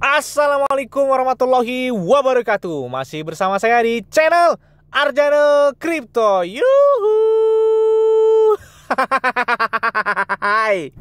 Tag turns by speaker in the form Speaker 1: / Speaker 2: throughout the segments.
Speaker 1: Assalamualaikum warahmatullahi wabarakatuh. Masih bersama saya di channel Arjana Crypto. Yuhu! Hai.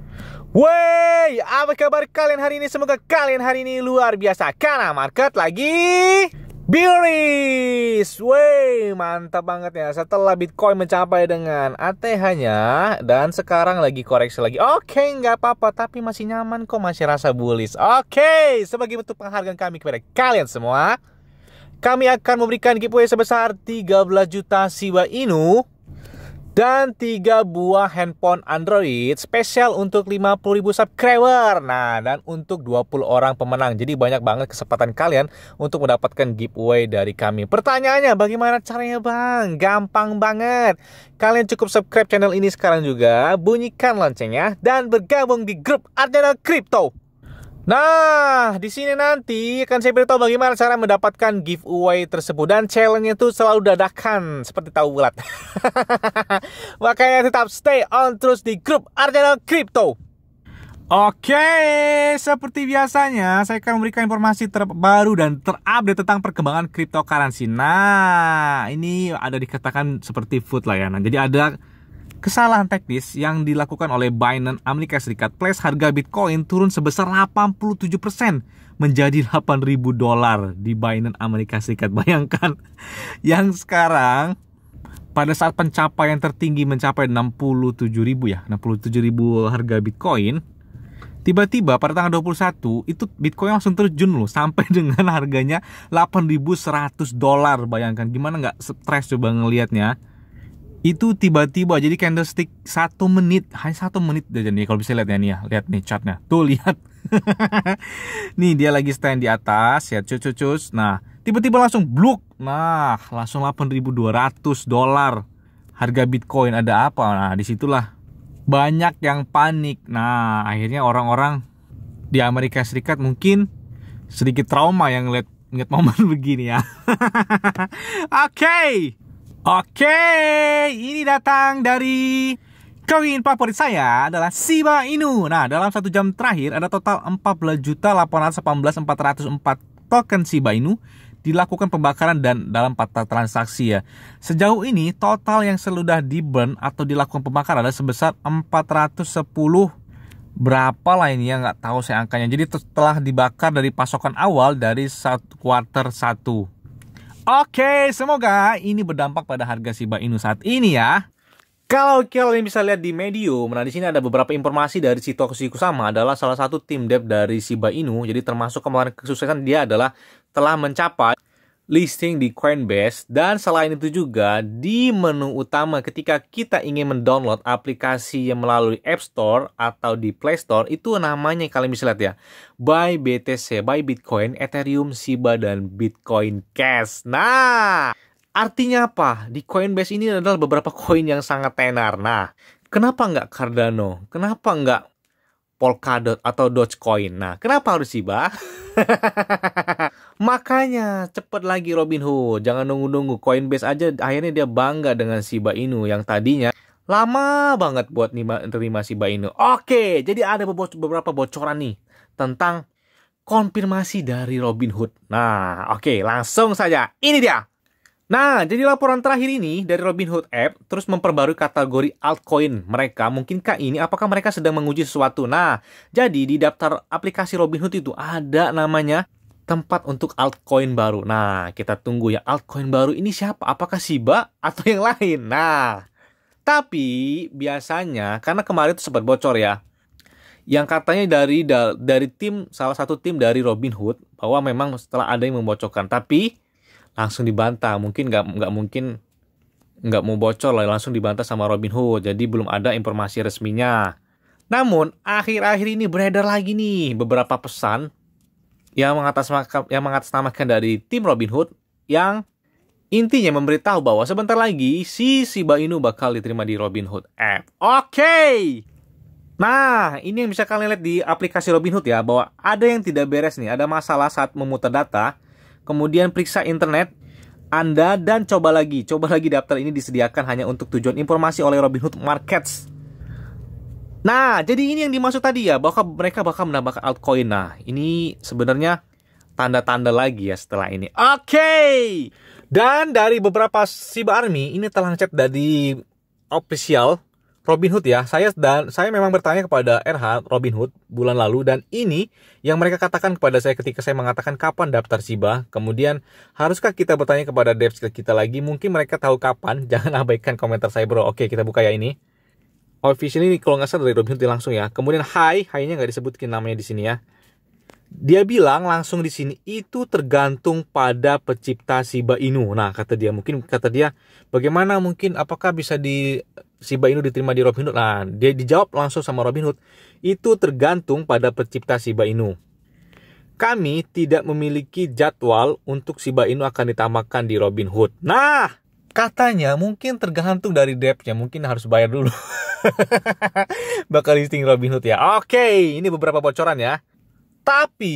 Speaker 1: Wey, apa kabar kalian hari ini? Semoga kalian hari ini luar biasa. Karena market lagi Biris, wey mantap banget ya setelah Bitcoin mencapai dengan ATH-nya dan sekarang lagi koreksi lagi. Oke, nggak apa-apa, tapi masih nyaman kok, masih rasa bullish. Oke, sebagai bentuk penghargaan kami kepada kalian semua, kami akan memberikan giveaway sebesar 13 juta Shiba Inu dan tiga buah handphone Android spesial untuk 50.000 subscriber. Nah, dan untuk 20 orang pemenang. Jadi banyak banget kesempatan kalian untuk mendapatkan giveaway dari kami. Pertanyaannya, bagaimana caranya, Bang? Gampang banget. Kalian cukup subscribe channel ini sekarang juga, bunyikan loncengnya dan bergabung di grup Arjana Crypto. Nah, di sini nanti akan saya beritahu bagaimana cara mendapatkan giveaway tersebut dan challenge itu selalu dadakan seperti tahu bulat. Makanya tetap stay on terus di grup Arjana Crypto. Oke, seperti biasanya saya akan memberikan informasi terbaru dan terupdate tentang perkembangan cryptocurrency. Nah, ini ada dikatakan seperti food lah ya. Nah, jadi ada Kesalahan teknis yang dilakukan oleh Binance Amerika Serikat place harga Bitcoin turun sebesar 87% menjadi 8.000 dolar di Binance Amerika Serikat. Bayangkan yang sekarang pada saat pencapaian tertinggi mencapai 67.000 ya, 67.000 harga Bitcoin. Tiba-tiba pada tanggal 21 itu Bitcoin langsung terjun loh sampai dengan harganya 8.100 dolar. Bayangkan gimana nggak stres coba ngelihatnya itu tiba-tiba jadi candlestick satu menit hanya satu menit aja nih kalau bisa lihat ya nih ya lihat nih chartnya. Tuh lihat. Nih dia lagi stand di atas ya cus cus nah tiba-tiba langsung bluk. Nah langsung 8.200 dolar. Harga bitcoin ada apa? Nah di situlah banyak yang panik. Nah akhirnya orang-orang di Amerika Serikat mungkin sedikit trauma yang ngeliat ngeliat momen begini ya. Oke. okay. Oke, ini datang dari koin favorit saya adalah Shiba Inu. Nah, dalam satu jam terakhir ada total 14.818.404 token Shiba Inu dilakukan pembakaran dan dalam 4 transaksi ya. Sejauh ini total yang sudah di burn atau dilakukan pembakaran ada sebesar 410 berapa lah ini ya nggak tahu saya angkanya. Jadi telah dibakar dari pasokan awal dari quarter 1. Oke, semoga ini berdampak pada harga Shiba Inu saat ini ya. Kalau kalian bisa lihat di Medium, nah di sini ada beberapa informasi dari Sitoshi Kusama adalah salah satu tim dev dari Shiba Inu. Jadi termasuk kemarin kesuksesan dia adalah telah mencapai listing di Coinbase dan selain itu juga di menu utama ketika kita ingin mendownload aplikasi yang melalui App Store atau di Play Store itu namanya kalian bisa lihat ya Buy BTC, Buy Bitcoin, Ethereum, Shiba dan Bitcoin Cash. Nah, artinya apa? Di Coinbase ini adalah beberapa koin yang sangat tenar. Nah, kenapa nggak Cardano? Kenapa nggak Polkadot atau Dogecoin? Nah, kenapa harus Shiba? Makanya cepet lagi Robinhood, jangan nunggu-nunggu. Coinbase aja akhirnya dia bangga dengan Shiba Inu yang tadinya lama banget buat nerima Shiba Inu. Oke, jadi ada beberapa bocoran nih tentang konfirmasi dari Robinhood. Nah, oke, langsung saja. Ini dia. Nah, jadi laporan terakhir ini dari Robinhood App terus memperbarui kategori altcoin mereka. Mungkinkah ini apakah mereka sedang menguji sesuatu? Nah, jadi di daftar aplikasi Robinhood itu ada namanya tempat untuk altcoin baru. Nah, kita tunggu ya altcoin baru ini siapa? Apakah Shiba atau yang lain? Nah, tapi biasanya karena kemarin itu sempat bocor ya. Yang katanya dari dari tim salah satu tim dari Robinhood bahwa memang setelah ada yang membocorkan, tapi langsung dibantah. Mungkin nggak nggak mungkin nggak mau bocor lah langsung dibantah sama Robinhood. Jadi belum ada informasi resminya. Namun akhir-akhir ini beredar lagi nih beberapa pesan yang mengatasnamakan yang mengatasnamakan dari tim Robin Hood yang intinya memberitahu bahwa sebentar lagi si Shiba Inu bakal diterima di Robin Hood app. Oke. Okay. Nah, ini yang bisa kalian lihat di aplikasi Robinhood ya, bahwa ada yang tidak beres nih, ada masalah saat memutar data, kemudian periksa internet, Anda dan coba lagi, coba lagi daftar ini disediakan hanya untuk tujuan informasi oleh Robinhood Markets Nah, jadi ini yang dimaksud tadi ya, bahwa mereka bakal menambahkan altcoin. Nah, ini sebenarnya tanda-tanda lagi ya setelah ini. Oke. Okay. Dan dari beberapa Shiba Army ini telah ngechat dari official Robinhood ya. Saya dan saya memang bertanya kepada RH Robinhood bulan lalu dan ini yang mereka katakan kepada saya ketika saya mengatakan kapan daftar Shiba. Kemudian haruskah kita bertanya kepada devs kita lagi? Mungkin mereka tahu kapan. Jangan abaikan komentar saya bro. Oke kita buka ya ini. Official ini kalau nggak salah dari Robinhood langsung ya. Kemudian hi, hi-nya nggak disebutkan namanya di sini ya. Dia bilang langsung di sini itu tergantung pada pencipta Shiba Inu. Nah, kata dia mungkin kata dia bagaimana mungkin apakah bisa di Shiba Inu diterima di Robinhood? Nah, dia dijawab langsung sama Robinhood. Itu tergantung pada pencipta Shiba Inu. Kami tidak memiliki jadwal untuk Shiba Inu akan ditambahkan di Robinhood. Nah, katanya mungkin tergantung dari depth-nya, mungkin harus bayar dulu. Bakal listing Robinhood ya. Oke, ini beberapa bocoran ya. Tapi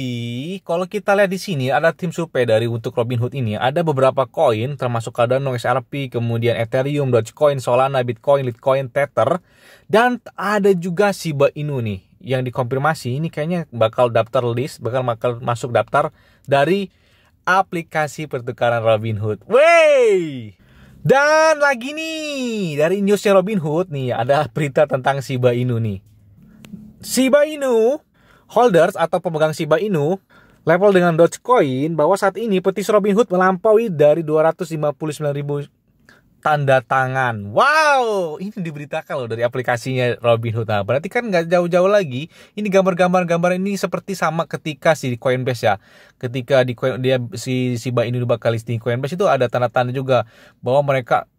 Speaker 1: kalau kita lihat di sini ada tim survei dari untuk Robinhood ini ada beberapa koin termasuk Cardano, XRP, kemudian Ethereum, Dogecoin, Solana, Bitcoin, Litecoin, Tether dan ada juga Shiba Inu nih yang dikonfirmasi ini kayaknya bakal daftar list, bakal bakal masuk daftar dari aplikasi pertukaran Robinhood. Wey! Dan lagi nih dari newsnya Robinhood nih ada berita tentang Shiba Inu nih. Shiba Inu holders atau pemegang Shiba Inu level dengan Dogecoin bahwa saat ini petis Robinhood melampaui dari 259 ribu tanda tangan. Wow, ini diberitakan loh dari aplikasinya Robinhood. Nah, berarti kan nggak jauh-jauh lagi. Ini gambar-gambar gambar ini seperti sama ketika si Coinbase ya. Ketika di dia si Shiba Inu bakal listing Coinbase itu ada tanda-tanda juga bahwa mereka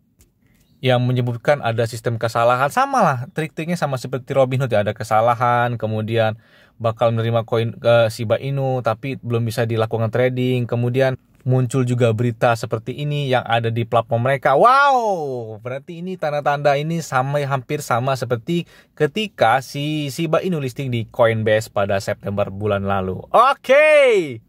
Speaker 1: yang menyebutkan ada sistem kesalahan sama lah trik-triknya sama seperti Robinhood ya ada kesalahan kemudian bakal menerima koin ke Shiba Inu tapi belum bisa dilakukan trading kemudian muncul juga berita seperti ini yang ada di platform mereka wow berarti ini tanda-tanda ini sama hampir sama seperti ketika si Shiba Inu listing di Coinbase pada September bulan lalu oke okay.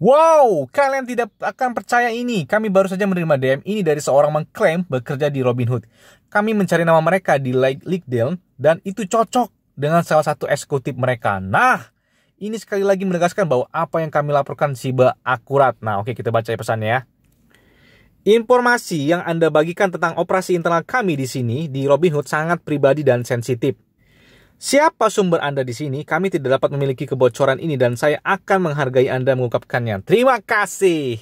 Speaker 1: Wow, kalian tidak akan percaya ini. Kami baru saja menerima DM ini dari seorang mengklaim bekerja di Robinhood. Kami mencari nama mereka di LinkedIn dan itu cocok dengan salah satu eksekutif mereka. Nah, ini sekali lagi menegaskan bahwa apa yang kami laporkan Siba akurat. Nah, oke kita baca pesannya ya. Informasi yang Anda bagikan tentang operasi internal kami di sini di Robinhood sangat pribadi dan sensitif. Siapa sumber Anda di sini? Kami tidak dapat memiliki kebocoran ini dan saya akan menghargai Anda mengungkapkannya. Terima kasih.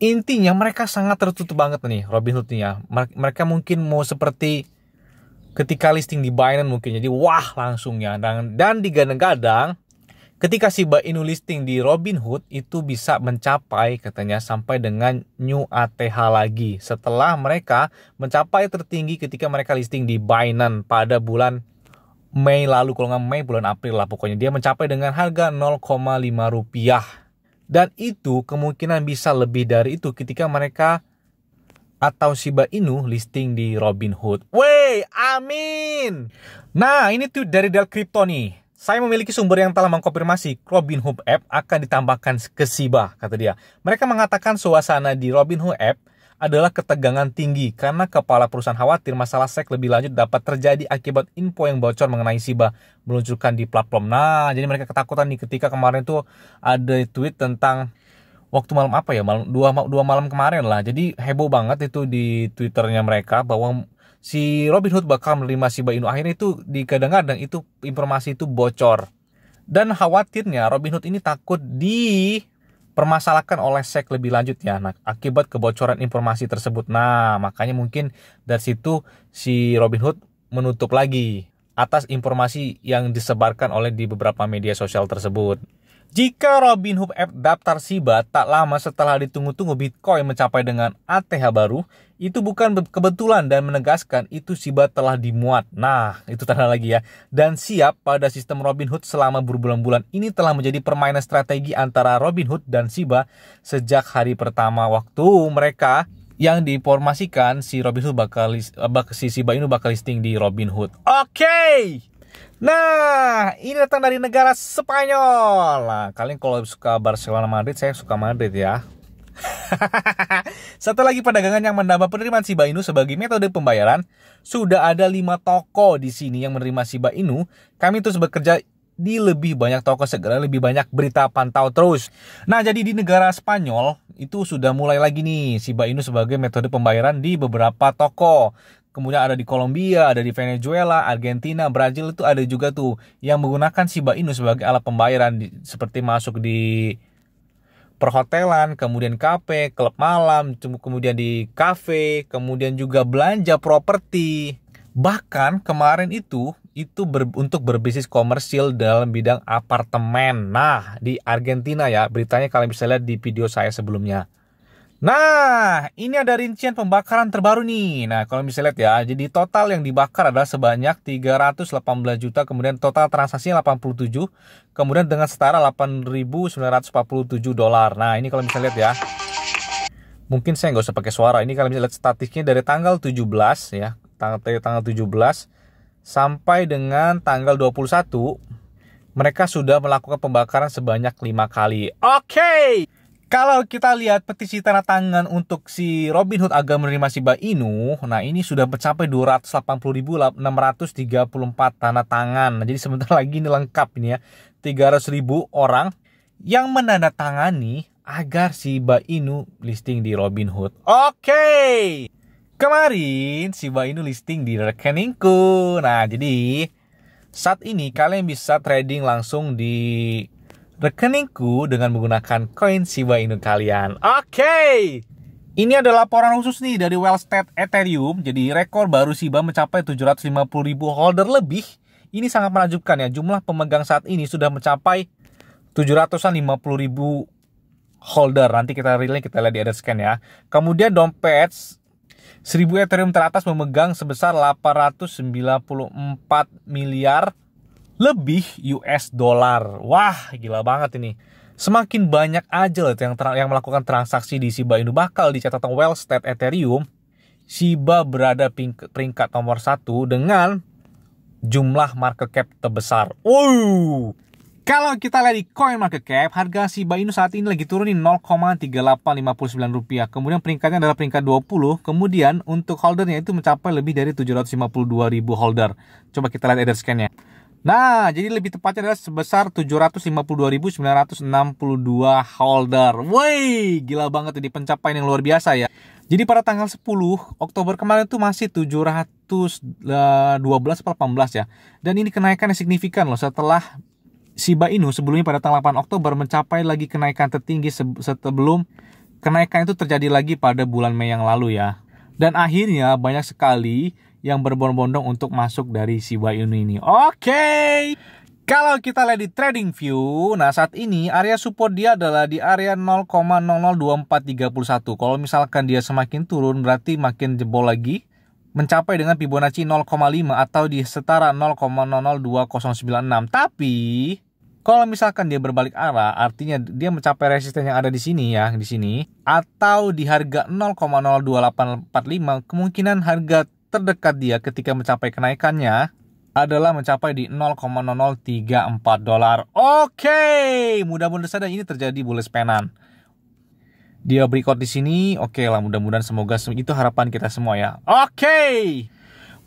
Speaker 1: Intinya mereka sangat tertutup banget nih Robinhood nih ya. Mereka mungkin mau seperti ketika listing di Binance mungkin jadi wah langsung ya dan dan digadang-gadang ketika si Inu listing di Robinhood itu bisa mencapai katanya sampai dengan new ATH lagi setelah mereka mencapai tertinggi ketika mereka listing di Binance pada bulan Mei lalu kalau nggak Mei bulan April lah pokoknya dia mencapai dengan harga 0,5 rupiah dan itu kemungkinan bisa lebih dari itu ketika mereka atau Shiba Inu listing di Robinhood. Wey, amin. Nah, ini tuh dari Del Crypto nih. Saya memiliki sumber yang telah mengkonfirmasi Robinhood app akan ditambahkan ke Shiba, kata dia. Mereka mengatakan suasana di Robinhood app adalah ketegangan tinggi karena kepala perusahaan khawatir masalah SEC lebih lanjut dapat terjadi akibat info yang bocor mengenai SIBA meluncurkan di platform. Nah, jadi mereka ketakutan nih ketika kemarin tuh ada tweet tentang waktu malam apa ya malam dua dua malam kemarin lah jadi heboh banget itu di twitternya mereka bahwa si Robinhood bakal menerima Shiba Inu akhirnya itu di kadang-kadang itu informasi itu bocor dan khawatirnya Robinhood ini takut di permasalahkan oleh SEC lebih lanjut ya nah, akibat kebocoran informasi tersebut. Nah, makanya mungkin dari situ si Robinhood menutup lagi atas informasi yang disebarkan oleh di beberapa media sosial tersebut. Jika Robinhood App daftar SIBA tak lama setelah ditunggu-tunggu Bitcoin mencapai dengan ATH baru, itu bukan kebetulan dan menegaskan itu SIBA telah dimuat. Nah, itu tanda lagi ya. Dan siap pada sistem Robinhood selama berbulan-bulan ini telah menjadi permainan strategi antara Robinhood dan SIBA sejak hari pertama waktu mereka yang diinformasikan si Robinhood bakal si SIBA ini bakal listing di Robinhood. Oke. Okay. Nah, ini datang dari negara Spanyol. Nah, kalian kalau suka Barcelona Madrid, saya suka Madrid ya. Satu lagi perdagangan yang menambah penerimaan Shiba Inu sebagai metode pembayaran. Sudah ada lima toko di sini yang menerima Shiba Inu. Kami terus bekerja di lebih banyak toko segera lebih banyak berita pantau terus. Nah, jadi di negara Spanyol itu sudah mulai lagi nih Shiba Inu sebagai metode pembayaran di beberapa toko. Kemudian ada di Kolombia, ada di Venezuela, Argentina, Brazil itu ada juga tuh yang menggunakan Shiba Inu sebagai alat pembayaran seperti masuk di perhotelan, kemudian kafe, klub malam, kemudian di kafe, kemudian juga belanja properti. Bahkan kemarin itu itu ber, untuk berbisnis komersil dalam bidang apartemen. Nah, di Argentina ya, beritanya kalian bisa lihat di video saya sebelumnya. Nah, ini ada rincian pembakaran terbaru nih. Nah, kalau bisa lihat ya, jadi total yang dibakar adalah sebanyak 318 juta, kemudian total transaksinya 87, kemudian dengan setara 8.947 dolar. Nah, ini kalau bisa lihat ya. Mungkin saya nggak usah pakai suara. Ini kalian bisa lihat statistiknya dari tanggal 17 ya, tanggal tanggal 17 sampai dengan tanggal 21 mereka sudah melakukan pembakaran sebanyak lima kali. Oke. Okay. Kalau kita lihat petisi tanda tangan untuk si Robinhood agar menerima Shiba Inu, nah ini sudah mencapai 280.634 tanda tangan. Nah, jadi sebentar lagi ini lengkap ini ya. 300.000 orang yang menandatangani agar Shiba Inu listing di Robinhood. Oke. Okay. Kemarin Shiba Inu listing di rekeningku. Nah, jadi saat ini kalian bisa trading langsung di rekeningku dengan menggunakan koin Shiba Inu kalian. Oke. Okay. Ini adalah laporan khusus nih dari Wellstat Ethereum. Jadi rekor baru Shiba mencapai 750 ribu holder lebih. Ini sangat menakjubkan ya. Jumlah pemegang saat ini sudah mencapai 750 ribu holder. Nanti kita relay kita lihat di ada scan ya. Kemudian dompet 1000 Ethereum teratas memegang sebesar 894 miliar lebih US dollar. Wah, gila banget ini. Semakin banyak aja loh yang yang melakukan transaksi di Shiba Inu bakal di catatan well state Ethereum. Shiba berada peringkat nomor satu dengan jumlah market cap terbesar. Wow, kalau kita lihat di coin market cap, harga Shiba Inu saat ini lagi turunin 0,3859 rupiah. Kemudian peringkatnya adalah peringkat 20. Kemudian untuk holdernya itu mencapai lebih dari 752 ribu holder. Coba kita lihat header scan-nya. Nah, jadi lebih tepatnya adalah sebesar 752.962 holder. Woi, gila banget ini pencapaian yang luar biasa ya. Jadi pada tanggal 10 Oktober kemarin itu masih 712 18 ya. Dan ini kenaikan yang signifikan loh setelah Shiba Inu sebelumnya pada tanggal 8 Oktober mencapai lagi kenaikan tertinggi sebelum kenaikan itu terjadi lagi pada bulan Mei yang lalu ya. Dan akhirnya banyak sekali yang berbondong-bondong untuk masuk dari Shiba Inu ini. Oke. Okay. Kalau kita lihat di trading view, nah saat ini area support dia adalah di area 0,002431. Kalau misalkan dia semakin turun berarti makin jebol lagi mencapai dengan Fibonacci 0,5 atau di setara 0,002096. Tapi kalau misalkan dia berbalik arah, artinya dia mencapai resisten yang ada di sini ya, di sini, atau di harga 0,02845, kemungkinan harga terdekat dia ketika mencapai kenaikannya adalah mencapai di 0,0034 dolar. Oke, mudah-mudahan saja ini terjadi bullish penan. Dia berikut di sini, oke lah mudah-mudahan semoga itu harapan kita semua ya. Oke.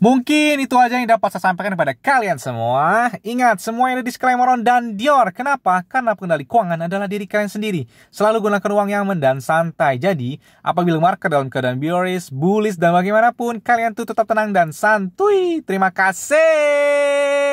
Speaker 1: Mungkin itu aja yang dapat saya sampaikan kepada kalian semua. Ingat, semua ada disclaimer on dan Dior. Kenapa? Karena pengendali keuangan adalah diri kalian sendiri. Selalu gunakan uang yang dan santai. Jadi, apabila market dalam keadaan bearish, bullish, dan bagaimanapun, kalian tuh tetap tenang dan santuy. Terima kasih.